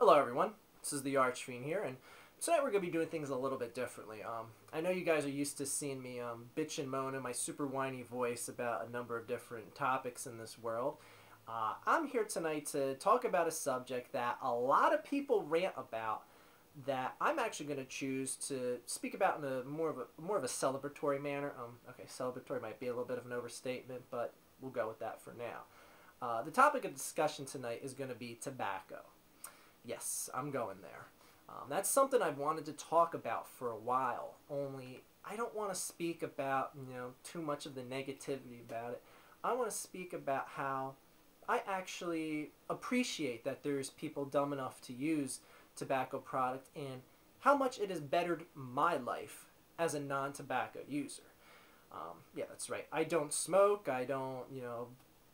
Hello, everyone. This is the Archfiend here, and tonight we're going to be doing things a little bit differently. Um, I know you guys are used to seeing me um, bitch and moan in my super whiny voice about a number of different topics in this world. Uh, I'm here tonight to talk about a subject that a lot of people rant about that I'm actually going to choose to speak about in a more of a more of a celebratory manner. Um, okay, celebratory might be a little bit of an overstatement, but we'll go with that for now. Uh, the topic of discussion tonight is going to be tobacco. Yes, I'm going there. Um, that's something I've wanted to talk about for a while. Only I don't want to speak about you know too much of the negativity about it. I want to speak about how I actually appreciate that there's people dumb enough to use tobacco product and how much it has bettered my life as a non-tobacco user. Um, yeah, that's right. I don't smoke. I don't, you know,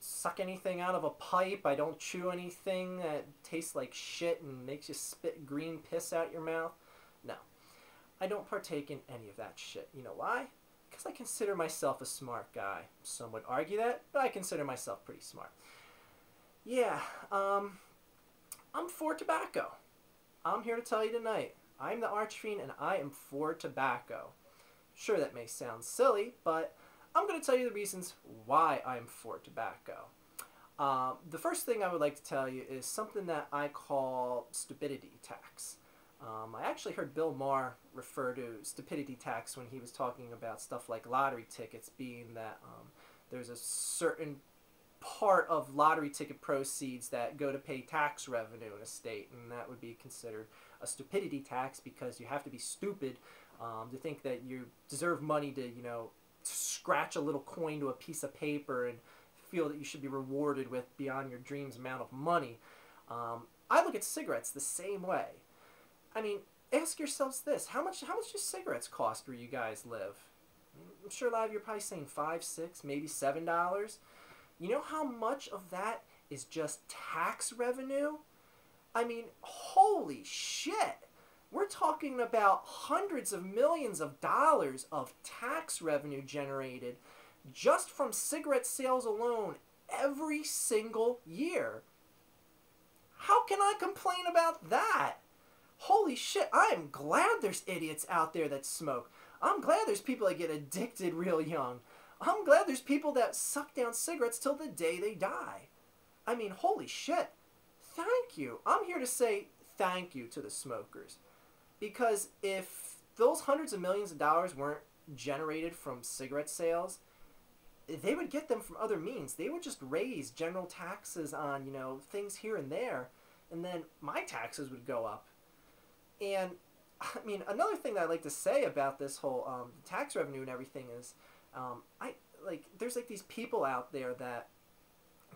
suck anything out of a pipe. I don't chew anything that tastes like shit and makes you spit green piss out your mouth. No. I don't partake in any of that shit. You know why? Because I consider myself a smart guy. Some would argue that, but I consider myself pretty smart. Yeah, um, I'm for tobacco. I'm here to tell you tonight. I'm the Archfiend and I am for tobacco. Sure, that may sound silly, but I'm going to tell you the reasons why I'm for tobacco. Um, the first thing I would like to tell you is something that I call stupidity tax. Um, I actually heard Bill Maher refer to stupidity tax when he was talking about stuff like lottery tickets, being that um, there's a certain part of lottery ticket proceeds that go to pay tax revenue in a state, and that would be considered a stupidity tax because you have to be stupid um, to think that you deserve money to, you know, scratch a little coin to a piece of paper and feel that you should be rewarded with beyond your dreams amount of money. Um, I look at cigarettes the same way. I mean, ask yourselves this: how much how much do cigarettes cost where you guys live? I'm sure a lot of you are probably saying five, six, maybe seven dollars. You know how much of that is just tax revenue? I mean, holy shit! We're talking about hundreds of millions of dollars of tax revenue generated just from cigarette sales alone every single year. How can I complain about that? Holy shit, I am glad there's idiots out there that smoke. I'm glad there's people that get addicted real young. I'm glad there's people that suck down cigarettes till the day they die. I mean, holy shit. Thank you. I'm here to say thank you to the smokers. Because if those hundreds of millions of dollars weren't generated from cigarette sales, they would get them from other means. They would just raise general taxes on, you know, things here and there, and then my taxes would go up. And I mean, another thing that I like to say about this whole um, tax revenue and everything is, um, I like there's like these people out there that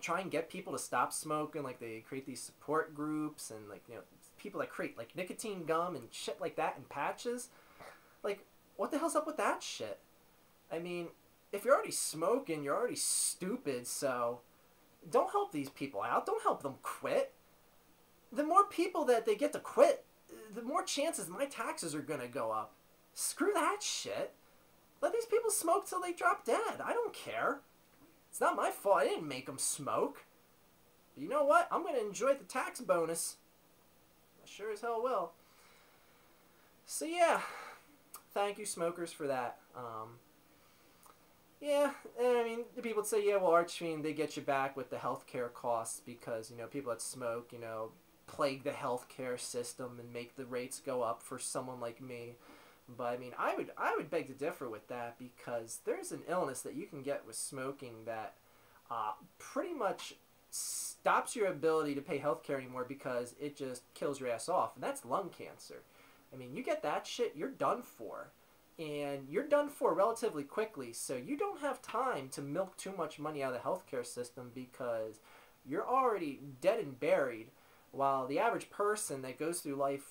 try and get people to stop smoking. Like they create these support groups and like you know people that create like nicotine gum and shit like that and patches. Like, what the hell's up with that shit? I mean, if you're already smoking, you're already stupid, so don't help these people out. Don't help them quit. The more people that they get to quit, the more chances my taxes are going to go up. Screw that shit. Let these people smoke till they drop dead. I don't care. It's not my fault. I didn't make them smoke. But you know what? I'm going to enjoy the tax bonus sure as hell will. So yeah, thank you smokers for that. Um, yeah, I mean, the people would say, yeah, well, Archfiend, they get you back with the healthcare costs because, you know, people that smoke, you know, plague the healthcare system and make the rates go up for someone like me. But I mean, I would I would beg to differ with that because there's an illness that you can get with smoking that uh, pretty much stops your ability to pay health care anymore because it just kills your ass off, and that's lung cancer. I mean, you get that shit, you're done for. And you're done for relatively quickly, so you don't have time to milk too much money out of the healthcare system because you're already dead and buried. While the average person that goes through life,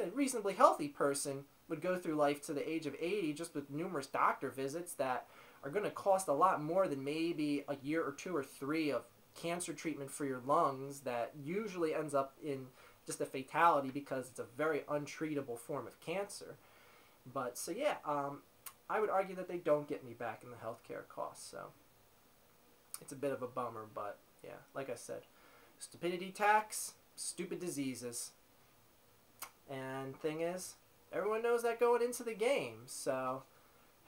a reasonably healthy person, would go through life to the age of 80 just with numerous doctor visits that are going to cost a lot more than maybe a year or two or three of cancer treatment for your lungs that usually ends up in just a fatality because it's a very untreatable form of cancer. But so yeah, um, I would argue that they don't get me back in the healthcare costs. So it's a bit of a bummer, but yeah, like I said, stupidity tax, stupid diseases. And thing is, everyone knows that going into the game. So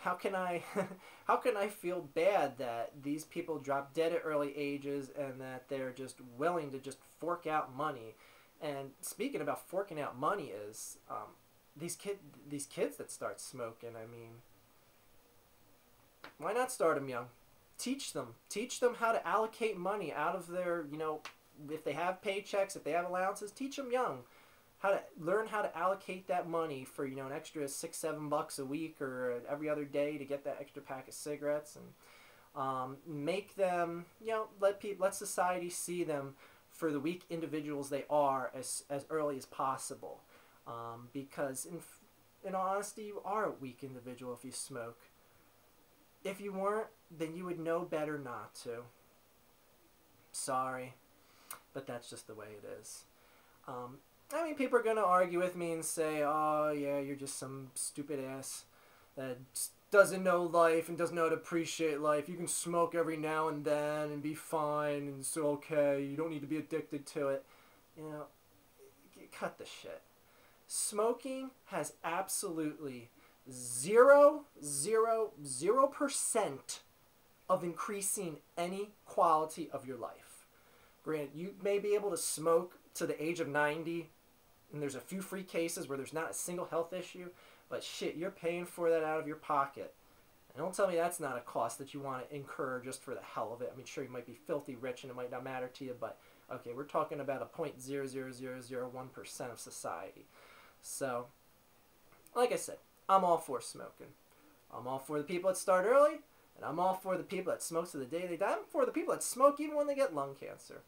how can I how can I feel bad that these people drop dead at early ages and that they're just willing to just fork out money? And speaking about forking out money is um, these kid these kids that start smoking. I mean, why not start them young? Teach them teach them how to allocate money out of their you know if they have paychecks if they have allowances teach them young how to learn how to allocate that money for you know an extra six seven bucks a week or every other day to get that extra pack of cigarettes and um, make them you know let people let society see them for the weak individuals they are as as early as possible. Um, because in in all honesty you are a weak individual if you smoke. If you weren't then you would know better not to. Sorry but that's just the way it is. Um, I mean, people are going to argue with me and say, oh, yeah, you're just some stupid ass that doesn't know life and doesn't know how to appreciate life. You can smoke every now and then and be fine and it's okay. You don't need to be addicted to it. You know, cut the shit. Smoking has absolutely zero, zero, zero percent of increasing any quality of your life. Granted, you may be able to smoke to the age of 90 and there's a few free cases where there's not a single health issue, but shit, you're paying for that out of your pocket. And don't tell me that's not a cost that you want to incur just for the hell of it. I mean, sure, you might be filthy rich and it might not matter to you, but okay, we're talking about a 0.00001% of society. So, like I said, I'm all for smoking. I'm all for the people that start early, and I'm all for the people that smoke to the day they die. I'm for the people that smoke even when they get lung cancer.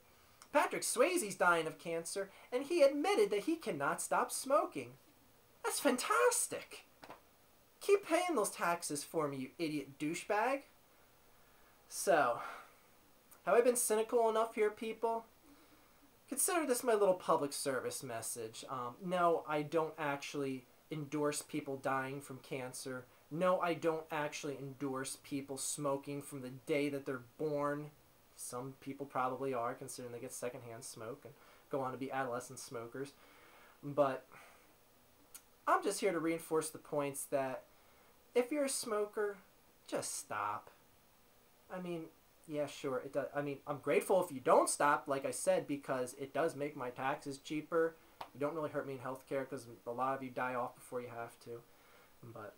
Patrick Swayze's dying of cancer, and he admitted that he cannot stop smoking. That's fantastic. Keep paying those taxes for me, you idiot douchebag. So, have I been cynical enough here, people? Consider this my little public service message. Um, no, I don't actually endorse people dying from cancer. No, I don't actually endorse people smoking from the day that they're born some people probably are, considering they get secondhand smoke and go on to be adolescent smokers. But I'm just here to reinforce the points that if you're a smoker, just stop. I mean, yeah, sure, it does. I mean, I'm grateful if you don't stop, like I said, because it does make my taxes cheaper. You don't really hurt me in healthcare because a lot of you die off before you have to. But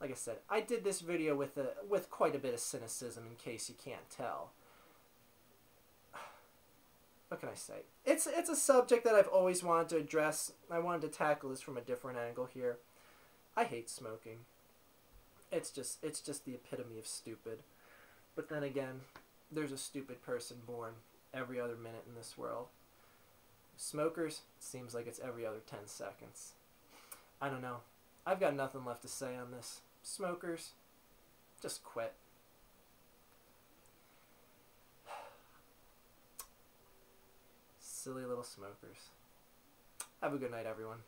like I said, I did this video with a with quite a bit of cynicism in case you can't tell what can I say? It's it's a subject that I've always wanted to address. I wanted to tackle this from a different angle here. I hate smoking. It's just it's just the epitome of stupid. But then again, there's a stupid person born every other minute in this world. Smokers, seems like it's every other 10 seconds. I don't know. I've got nothing left to say on this. Smokers, just quit. Silly little smokers. Have a good night, everyone.